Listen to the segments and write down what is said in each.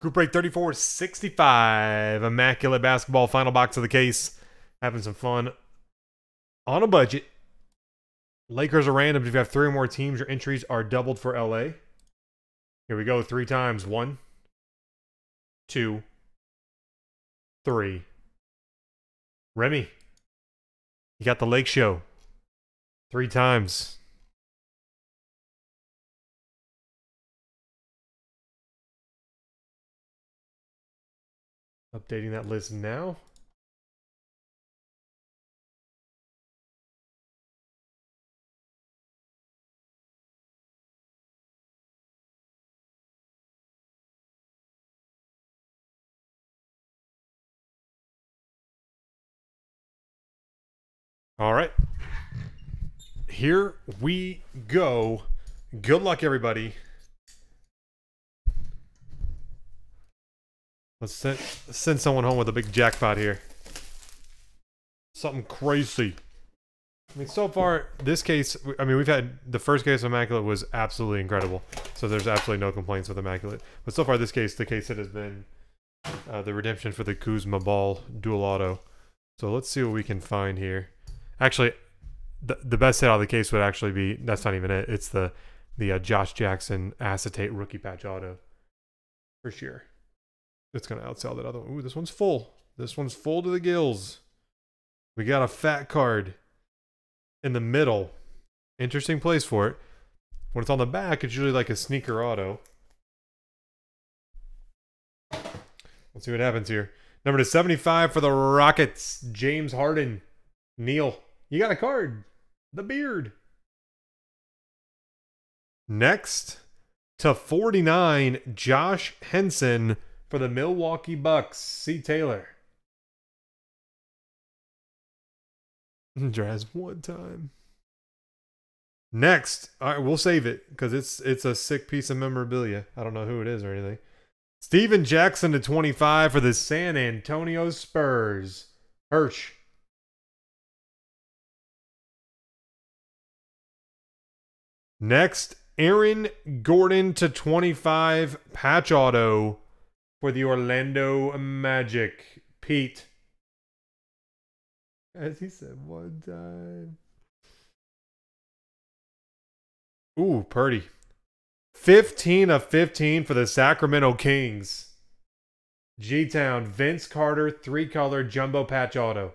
Group break 34 65. Immaculate basketball final box of the case. Having some fun on a budget. Lakers are random. If you have three or more teams, your entries are doubled for LA. Here we go. Three times. One, two, three. Remy, you got the Lake Show. Three times. Updating that list now. All right. Here we go. Good luck, everybody. Let's send, send someone home with a big jackpot here. Something crazy. I mean, so far, this case, I mean, we've had the first case of Immaculate was absolutely incredible. So there's absolutely no complaints with Immaculate. But so far, this case, the case that has been uh, the redemption for the Kuzma Ball dual auto. So let's see what we can find here. Actually, the the best hit out of the case would actually be that's not even it. It's the the uh, Josh Jackson acetate rookie patch auto for sure. It's gonna outsell that other one. Ooh, this one's full. This one's full to the gills. We got a fat card in the middle. Interesting place for it. When it's on the back, it's usually like a sneaker auto. Let's see what happens here. Number to 75 for the Rockets, James Harden. Neil, you got a card. The beard. Next to 49, John Henson for the Milwaukee Bucks. C. Taylor. Draz one time. Next, all right, we'll save it because it's it's a sick piece of memorabilia. I don't know who it is or anything. Stephen Jackson to 25 for the San Antonio Spurs. Hirsch. Next, Aaron Gordon to 25 patch auto for the Orlando Magic. Pete. As he said one time. Ooh, Purdy. 15 of 15 for the Sacramento Kings. G Town, Vince Carter, three color jumbo patch auto.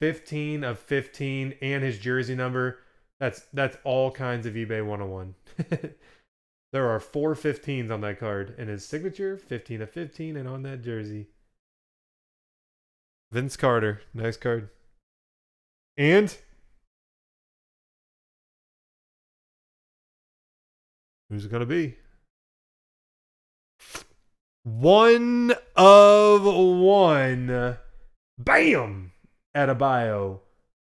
15 of 15 and his jersey number. That's that's all kinds of eBay 101. there are four 15s on that card and his signature 15 of 15 and on that jersey. Vince Carter, nice card. And who's it to be? One of one. Bam! Adebayo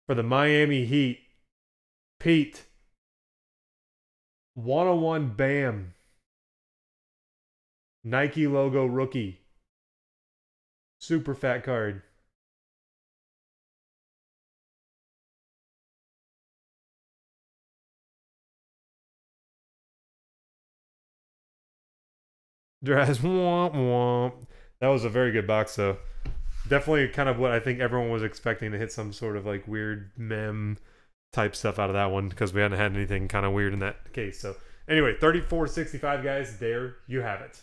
for the Miami Heat. Pete. 101 Bam. Nike logo rookie. Super fat card. Draz womp womp. That was a very good box though. Definitely kind of what I think everyone was expecting to hit some sort of like weird mem type stuff out of that one because we hadn't had anything kind of weird in that case. So anyway, 3465 guys, there you have it.